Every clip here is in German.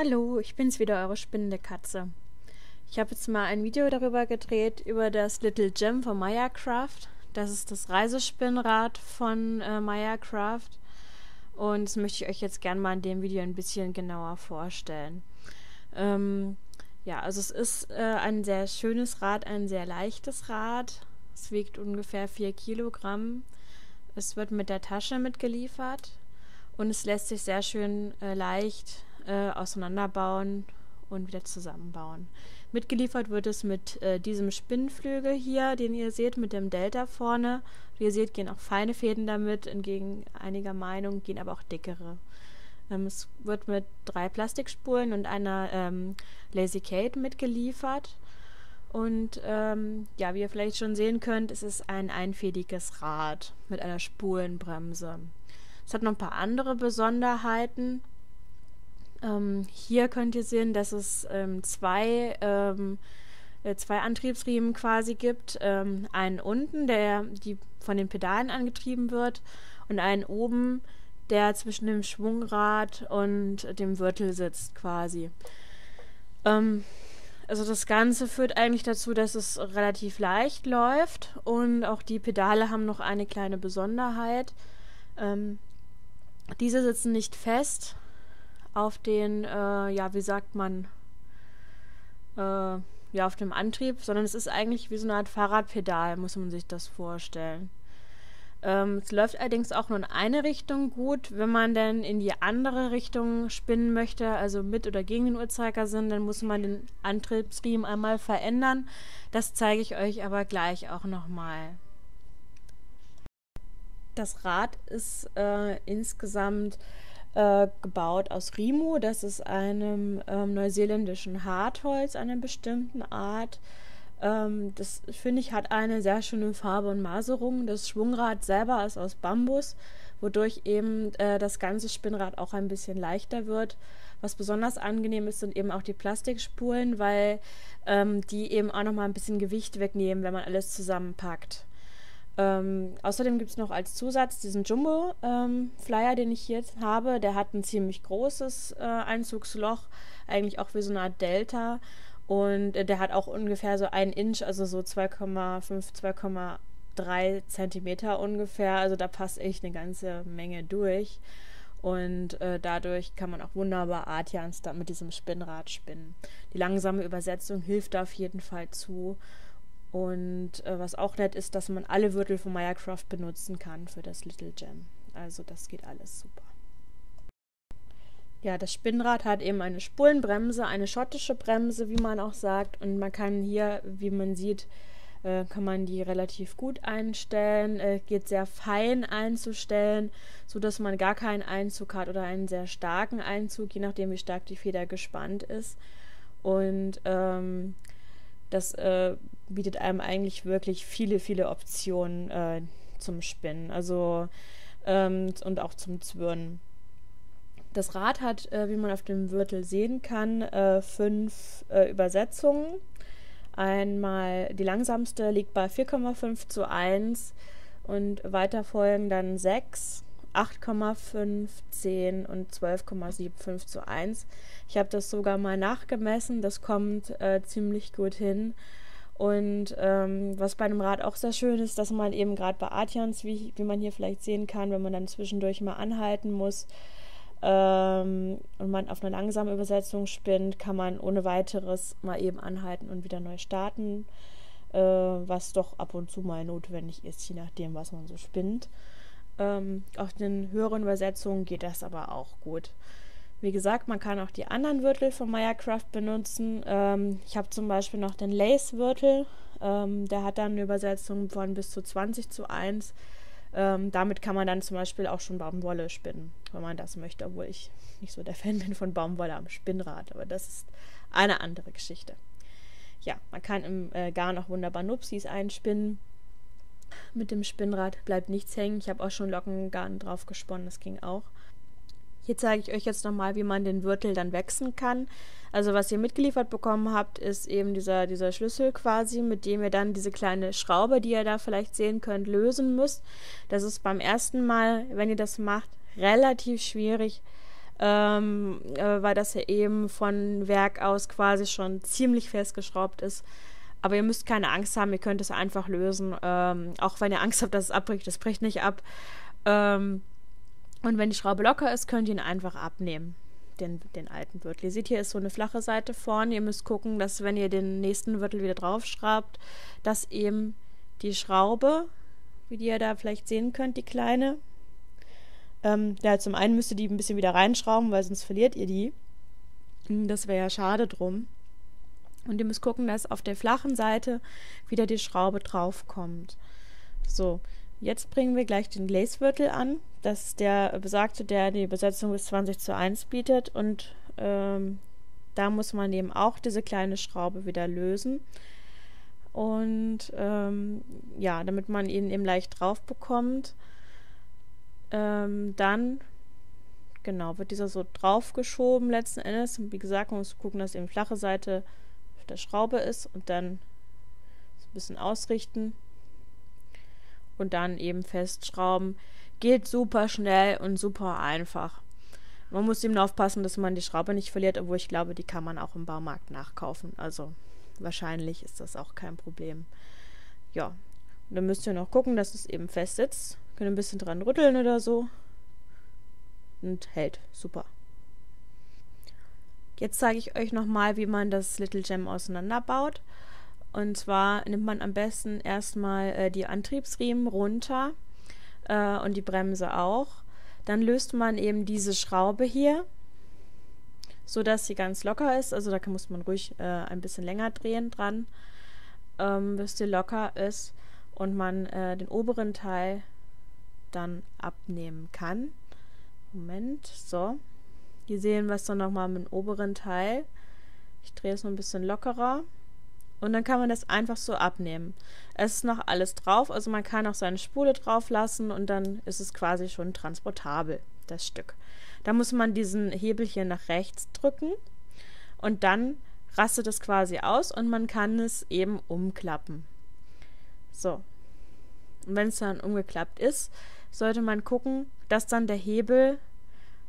Hallo, ich bin's wieder, eure spinnende Katze. Ich habe jetzt mal ein Video darüber gedreht, über das Little Gem von Meyercraft. Das ist das Reisespinnrad von äh, Meyercraft. Und das möchte ich euch jetzt gerne mal in dem Video ein bisschen genauer vorstellen. Ähm, ja, also es ist äh, ein sehr schönes Rad, ein sehr leichtes Rad. Es wiegt ungefähr 4 Kilogramm. Es wird mit der Tasche mitgeliefert und es lässt sich sehr schön äh, leicht äh, auseinanderbauen und wieder zusammenbauen. Mitgeliefert wird es mit äh, diesem Spinnenflügel hier, den ihr seht, mit dem Delta vorne. Wie ihr seht, gehen auch feine Fäden damit, entgegen einiger Meinung gehen aber auch dickere. Ähm, es wird mit drei Plastikspulen und einer ähm, Lazy Kate mitgeliefert. Und ähm, ja, wie ihr vielleicht schon sehen könnt, es ist ein einfädiges Rad mit einer Spulenbremse. Es hat noch ein paar andere Besonderheiten. Ähm, hier könnt ihr sehen, dass es ähm, zwei, ähm, äh, zwei Antriebsriemen quasi gibt. Ähm, einen unten, der die von den Pedalen angetrieben wird, und einen oben, der zwischen dem Schwungrad und dem Wirtel sitzt quasi. Ähm, also das Ganze führt eigentlich dazu, dass es relativ leicht läuft und auch die Pedale haben noch eine kleine Besonderheit. Ähm, diese sitzen nicht fest, auf den, äh, ja, wie sagt man, äh, ja, auf dem Antrieb, sondern es ist eigentlich wie so eine Art Fahrradpedal, muss man sich das vorstellen. Ähm, es läuft allerdings auch nur in eine Richtung gut. Wenn man dann in die andere Richtung spinnen möchte, also mit oder gegen den Uhrzeigersinn, dann muss man den Antriebsriemen einmal verändern. Das zeige ich euch aber gleich auch nochmal. Das Rad ist äh, insgesamt äh, gebaut aus Rimu. Das ist einem ähm, neuseeländischen Hartholz einer bestimmten Art. Ähm, das finde ich hat eine sehr schöne Farbe und Maserung. Das Schwungrad selber ist aus Bambus, wodurch eben äh, das ganze Spinnrad auch ein bisschen leichter wird. Was besonders angenehm ist, sind eben auch die Plastikspulen, weil ähm, die eben auch nochmal ein bisschen Gewicht wegnehmen, wenn man alles zusammenpackt. Ähm, außerdem gibt es noch als Zusatz diesen Jumbo-Flyer, ähm, den ich jetzt habe. Der hat ein ziemlich großes äh, Einzugsloch, eigentlich auch wie so eine Art Delta. Und äh, der hat auch ungefähr so ein Inch, also so 2,5, 2,3 Zentimeter ungefähr. Also da passt echt eine ganze Menge durch. Und äh, dadurch kann man auch wunderbar Artians mit diesem Spinnrad spinnen. Die langsame Übersetzung hilft da auf jeden Fall zu. Und äh, was auch nett ist, dass man alle Würtel von Meyercraft benutzen kann für das Little Gem. Also das geht alles super. Ja, das Spinnrad hat eben eine Spulenbremse, eine schottische Bremse, wie man auch sagt. Und man kann hier, wie man sieht, äh, kann man die relativ gut einstellen. Äh, geht sehr fein einzustellen, sodass man gar keinen Einzug hat oder einen sehr starken Einzug, je nachdem, wie stark die Feder gespannt ist. Und ähm, das äh, bietet einem eigentlich wirklich viele, viele Optionen äh, zum Spinnen. Also ähm, und auch zum Zwirnen. Das Rad hat, äh, wie man auf dem Wirtel sehen kann, äh, fünf äh, Übersetzungen. Einmal die langsamste liegt bei 4,5 zu 1 und weiter folgen dann 6, 8,5, 10 und 12,75 zu 1. Ich habe das sogar mal nachgemessen, das kommt äh, ziemlich gut hin. Und ähm, was bei einem Rad auch sehr schön ist, dass man eben gerade bei Artians, wie, wie man hier vielleicht sehen kann, wenn man dann zwischendurch mal anhalten muss ähm, und man auf eine langsame Übersetzung spinnt, kann man ohne weiteres mal eben anhalten und wieder neu starten, äh, was doch ab und zu mal notwendig ist, je nachdem, was man so spinnt. Ähm, auf den höheren Übersetzungen geht das aber auch gut. Wie gesagt, man kann auch die anderen Wirtel von Meyercraft benutzen. Ähm, ich habe zum Beispiel noch den Lace-Wirtel. Ähm, der hat dann eine Übersetzung von bis zu 20 zu 1. Ähm, damit kann man dann zum Beispiel auch schon Baumwolle spinnen, wenn man das möchte, obwohl ich nicht so der Fan bin von Baumwolle am Spinnrad. Aber das ist eine andere Geschichte. Ja, man kann im äh, Garn auch wunderbar Nupsis einspinnen. Mit dem Spinnrad bleibt nichts hängen. Ich habe auch schon Lockengarn drauf gesponnen, das ging auch. Hier zeige ich euch jetzt nochmal, wie man den Wirtel dann wechseln kann. Also was ihr mitgeliefert bekommen habt, ist eben dieser, dieser Schlüssel quasi, mit dem ihr dann diese kleine Schraube, die ihr da vielleicht sehen könnt, lösen müsst. Das ist beim ersten Mal, wenn ihr das macht, relativ schwierig. ähm, äh, weil das ja eben von Werk aus quasi schon ziemlich festgeschraubt ist. Aber ihr müsst keine Angst haben, ihr könnt es einfach lösen. Ähm, auch wenn ihr Angst habt, dass es abbricht, das bricht nicht ab. Ähm, und wenn die Schraube locker ist, könnt ihr ihn einfach abnehmen, den, den alten Wirtel. Ihr seht, hier ist so eine flache Seite vorne. Ihr müsst gucken, dass wenn ihr den nächsten Wirtel wieder draufschraubt, dass eben die Schraube, wie ihr da vielleicht sehen könnt, die kleine, ähm, ja, zum einen müsst ihr die ein bisschen wieder reinschrauben, weil sonst verliert ihr die. Das wäre ja schade drum. Und ihr müsst gucken, dass auf der flachen Seite wieder die Schraube draufkommt. So, jetzt bringen wir gleich den Glazewürtel an. Das ist der besagte, der die Besetzung bis 20 zu 1 bietet. Und ähm, da muss man eben auch diese kleine Schraube wieder lösen. Und ähm, ja, damit man ihn eben leicht drauf bekommt. Ähm, dann genau, wird dieser so draufgeschoben letzten Endes. Und wie gesagt, man muss gucken, dass eben flache Seite der Schraube ist und dann so ein bisschen ausrichten und dann eben festschrauben. Geht super schnell und super einfach. Man muss eben aufpassen, dass man die Schraube nicht verliert, obwohl ich glaube, die kann man auch im Baumarkt nachkaufen. Also wahrscheinlich ist das auch kein Problem. Ja, und dann müsst ihr noch gucken, dass es eben fest sitzt. Könnt ein bisschen dran rütteln oder so. Und hält. Super. Jetzt zeige ich euch nochmal, wie man das Little Gem auseinanderbaut. Und zwar nimmt man am besten erstmal äh, die Antriebsriemen runter äh, und die Bremse auch. Dann löst man eben diese Schraube hier, so dass sie ganz locker ist. Also da muss man ruhig äh, ein bisschen länger drehen dran, ähm, bis sie locker ist und man äh, den oberen Teil dann abnehmen kann. Moment, so. Hier sehen wir es dann nochmal mit dem oberen Teil. Ich drehe es noch ein bisschen lockerer. Und dann kann man das einfach so abnehmen. Es ist noch alles drauf, also man kann auch seine Spule drauf lassen und dann ist es quasi schon transportabel, das Stück. Da muss man diesen Hebel hier nach rechts drücken und dann rastet es quasi aus und man kann es eben umklappen. So. Und wenn es dann umgeklappt ist, sollte man gucken, dass dann der Hebel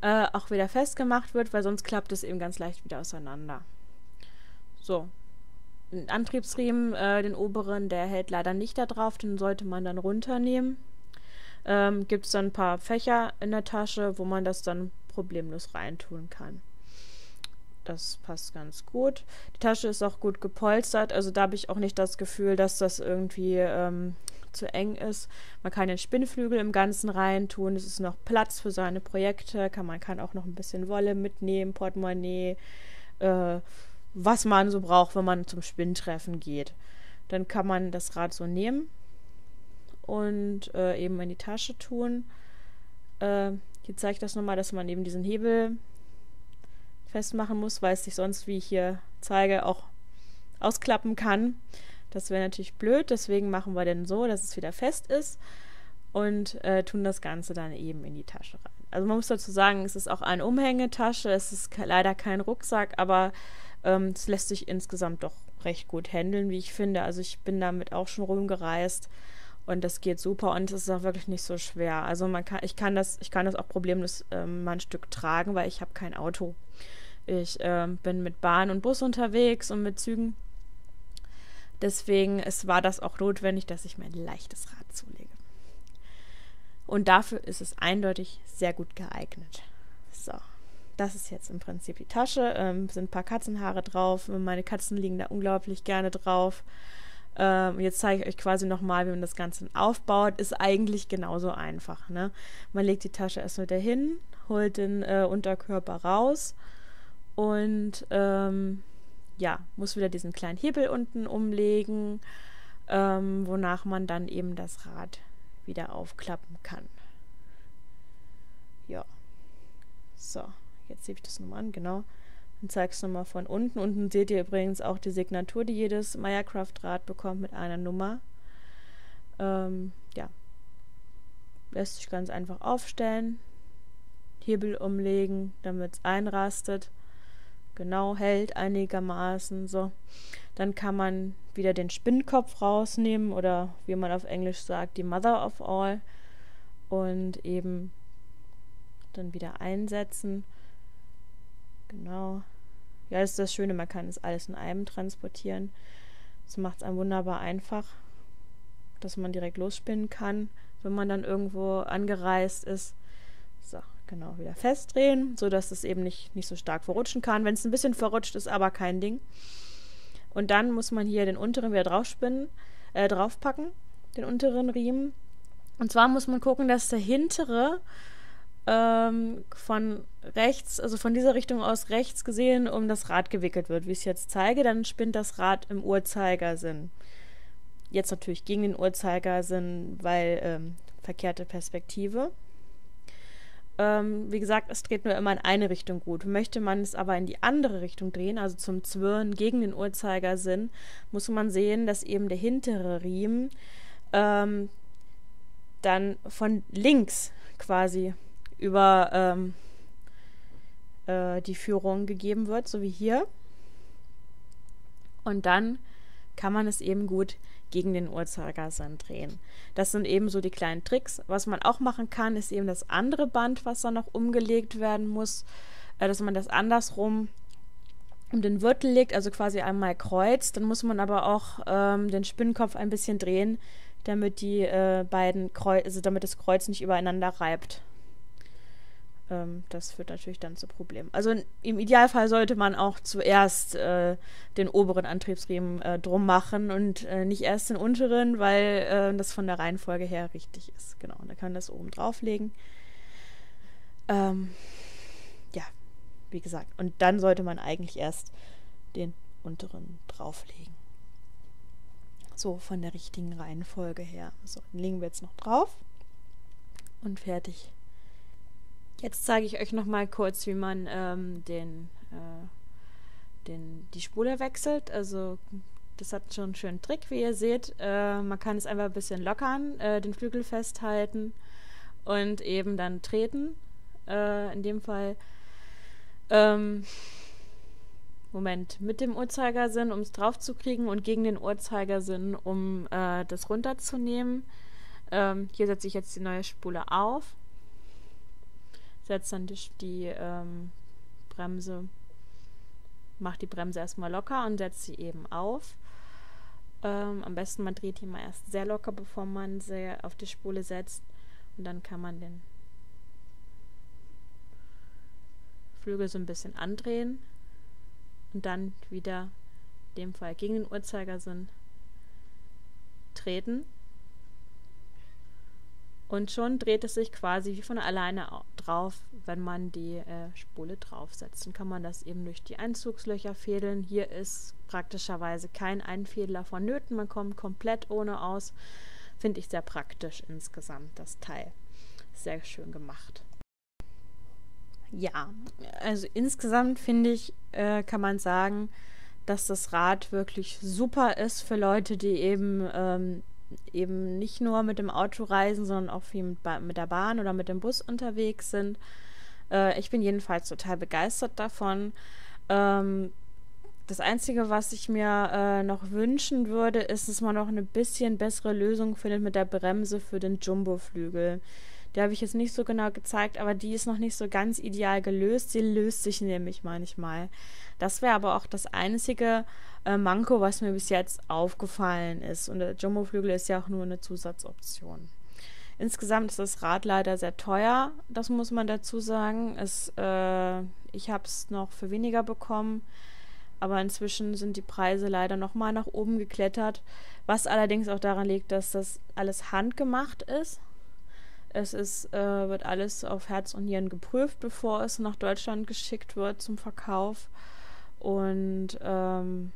äh, auch wieder festgemacht wird, weil sonst klappt es eben ganz leicht wieder auseinander. So. Antriebsriemen, äh, den oberen, der hält leider nicht da drauf, den sollte man dann runternehmen. Ähm, Gibt es dann ein paar Fächer in der Tasche, wo man das dann problemlos reintun kann. Das passt ganz gut. Die Tasche ist auch gut gepolstert, also da habe ich auch nicht das Gefühl, dass das irgendwie ähm, zu eng ist. Man kann den Spinnflügel im Ganzen reintun. Es ist noch Platz für seine Projekte. Kann, man kann auch noch ein bisschen Wolle mitnehmen, Portemonnaie, äh, was man so braucht, wenn man zum Spinntreffen geht. Dann kann man das Rad so nehmen und äh, eben in die Tasche tun. Äh, hier zeige ich das nochmal, dass man eben diesen Hebel festmachen muss, weil es sich sonst, wie ich hier zeige, auch ausklappen kann. Das wäre natürlich blöd, deswegen machen wir denn so, dass es wieder fest ist und äh, tun das Ganze dann eben in die Tasche rein. Also man muss dazu sagen, es ist auch eine Umhängetasche, es ist leider kein Rucksack, aber ähm, es lässt sich insgesamt doch recht gut handeln, wie ich finde. Also ich bin damit auch schon rumgereist und das geht super und es ist auch wirklich nicht so schwer. Also man kann, ich kann das, ich kann das auch problemlos ähm, mal ein Stück tragen, weil ich habe kein Auto. Ich ähm, bin mit Bahn und Bus unterwegs und mit Zügen Deswegen es war das auch notwendig, dass ich mir ein leichtes Rad zulege. Und dafür ist es eindeutig sehr gut geeignet. So, das ist jetzt im Prinzip die Tasche. Ähm, sind ein paar Katzenhaare drauf. Meine Katzen liegen da unglaublich gerne drauf. Ähm, jetzt zeige ich euch quasi nochmal, wie man das Ganze aufbaut. Ist eigentlich genauso einfach. Ne? Man legt die Tasche erstmal dahin, holt den äh, Unterkörper raus und ähm, ja, muss wieder diesen kleinen Hebel unten umlegen, ähm, wonach man dann eben das Rad wieder aufklappen kann. Ja. So, jetzt sehe ich das nochmal an, genau. Dann zeige ich es nochmal von unten. Unten seht ihr übrigens auch die Signatur, die jedes Meyercraft-Rad bekommt mit einer Nummer. Ähm, ja. Lässt sich ganz einfach aufstellen. Hebel umlegen, damit es einrastet genau hält einigermaßen. So. Dann kann man wieder den Spinnkopf rausnehmen oder wie man auf Englisch sagt, die Mother of All und eben dann wieder einsetzen. Genau. Ja, das ist das Schöne, man kann es alles in einem transportieren. Das macht es einem wunderbar einfach, dass man direkt losspinnen kann, wenn man dann irgendwo angereist ist. So, genau, wieder festdrehen, sodass es eben nicht, nicht so stark verrutschen kann. Wenn es ein bisschen verrutscht ist, aber kein Ding. Und dann muss man hier den unteren wieder draufspinnen, äh, draufpacken, den unteren Riemen. Und zwar muss man gucken, dass der hintere ähm, von rechts, also von dieser Richtung aus rechts gesehen, um das Rad gewickelt wird. Wie ich es jetzt zeige, dann spinnt das Rad im Uhrzeigersinn. Jetzt natürlich gegen den Uhrzeigersinn, weil ähm, verkehrte Perspektive. Ähm, wie gesagt, es dreht nur immer in eine Richtung gut. Möchte man es aber in die andere Richtung drehen, also zum Zwirren gegen den Uhrzeigersinn, muss man sehen, dass eben der hintere Riemen ähm, dann von links quasi über ähm, äh, die Führung gegeben wird, so wie hier. Und dann kann man es eben gut gegen den Uhrzeigersinn drehen. Das sind eben so die kleinen Tricks. Was man auch machen kann, ist eben das andere Band, was dann noch umgelegt werden muss, äh, dass man das andersrum um den Wirtel legt, also quasi einmal kreuzt. Dann muss man aber auch ähm, den Spinnkopf ein bisschen drehen, damit die äh, beiden Kreuz, also damit das Kreuz nicht übereinander reibt. Ähm, das führt natürlich dann zu Problemen. Also im Idealfall sollte man auch zuerst äh, den oberen Antriebsriemen äh, drum machen und äh, nicht erst den unteren, weil äh, das von der Reihenfolge her richtig ist. Genau, und dann kann man das oben drauflegen. Ähm, ja, wie gesagt. Und dann sollte man eigentlich erst den unteren drauflegen. So, von der richtigen Reihenfolge her. So, dann legen wir jetzt noch drauf. Und fertig. Jetzt zeige ich euch noch mal kurz, wie man ähm, den, äh, den, die Spule wechselt. Also das hat schon einen schönen Trick, wie ihr seht. Äh, man kann es einfach ein bisschen lockern, äh, den Flügel festhalten und eben dann treten. Äh, in dem Fall ähm, Moment, mit dem Uhrzeigersinn, um es drauf zu kriegen und gegen den Uhrzeigersinn, um äh, das runterzunehmen. Ähm, hier setze ich jetzt die neue Spule auf setzt dann die, die ähm, Bremse, macht die Bremse erstmal locker und setzt sie eben auf. Ähm, am besten man dreht die mal erst sehr locker, bevor man sie auf die Spule setzt und dann kann man den Flügel so ein bisschen andrehen und dann wieder in dem Fall gegen den Uhrzeigersinn treten und schon dreht es sich quasi wie von alleine drauf, wenn man die äh, Spule draufsetzt. Dann kann man das eben durch die Einzugslöcher fädeln. Hier ist praktischerweise kein Einfädler vonnöten. Man kommt komplett ohne aus. Finde ich sehr praktisch insgesamt, das Teil. Sehr schön gemacht. Ja, also insgesamt finde ich, äh, kann man sagen, dass das Rad wirklich super ist für Leute, die eben ähm, eben nicht nur mit dem Auto reisen, sondern auch viel mit, mit der Bahn oder mit dem Bus unterwegs sind. Äh, ich bin jedenfalls total begeistert davon. Ähm, das Einzige, was ich mir äh, noch wünschen würde, ist, dass man noch eine bisschen bessere Lösung findet mit der Bremse für den Jumbo-Flügel. Die habe ich jetzt nicht so genau gezeigt, aber die ist noch nicht so ganz ideal gelöst. Sie löst sich nämlich manchmal. Das wäre aber auch das einzige äh, Manko, was mir bis jetzt aufgefallen ist. Und der Jumbo-Flügel ist ja auch nur eine Zusatzoption. Insgesamt ist das Rad leider sehr teuer, das muss man dazu sagen. Es, äh, ich habe es noch für weniger bekommen, aber inzwischen sind die Preise leider nochmal nach oben geklettert, was allerdings auch daran liegt, dass das alles handgemacht ist. Es ist, äh, wird alles auf Herz und Nieren geprüft, bevor es nach Deutschland geschickt wird zum Verkauf. Und ähm,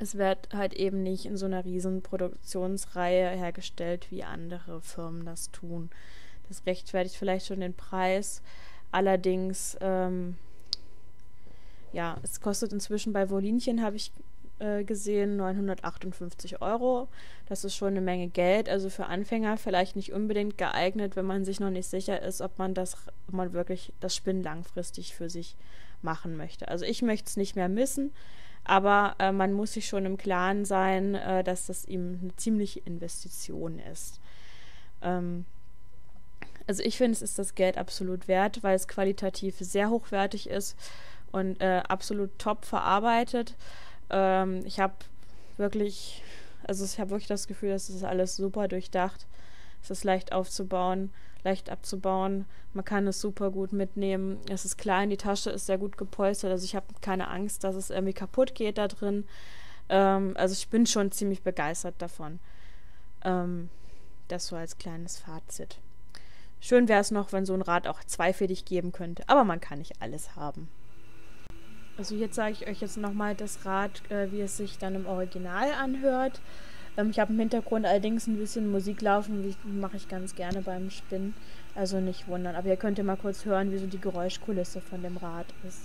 es wird halt eben nicht in so einer riesen Produktionsreihe hergestellt, wie andere Firmen das tun. Das rechtfertigt vielleicht schon den Preis. Allerdings, ähm, ja, es kostet inzwischen bei Volinchen, habe ich äh, gesehen, 958 Euro. Das ist schon eine Menge Geld. Also für Anfänger vielleicht nicht unbedingt geeignet, wenn man sich noch nicht sicher ist, ob man das, ob man wirklich das Spinnen langfristig für sich machen möchte. Also ich möchte es nicht mehr missen, aber äh, man muss sich schon im Klaren sein, äh, dass das ihm eine ziemliche Investition ist. Ähm, also ich finde, es ist das Geld absolut wert, weil es qualitativ sehr hochwertig ist und äh, absolut top verarbeitet. Ähm, ich habe wirklich, also ich habe wirklich das Gefühl, dass das alles super durchdacht. Es ist leicht aufzubauen, leicht abzubauen. Man kann es super gut mitnehmen. Es ist klein, die Tasche ist sehr gut gepolstert. Also ich habe keine Angst, dass es irgendwie kaputt geht da drin. Ähm, also ich bin schon ziemlich begeistert davon. Ähm, das so als kleines Fazit. Schön wäre es noch, wenn so ein Rad auch zweifädig geben könnte, aber man kann nicht alles haben. Also hier zeige ich euch jetzt nochmal das Rad, äh, wie es sich dann im Original anhört. Ähm, ich habe im Hintergrund allerdings ein bisschen Musik laufen, wie mache ich ganz gerne beim Spinnen. Also nicht wundern. Aber ihr könnt ja mal kurz hören, wie so die Geräuschkulisse von dem Rad ist.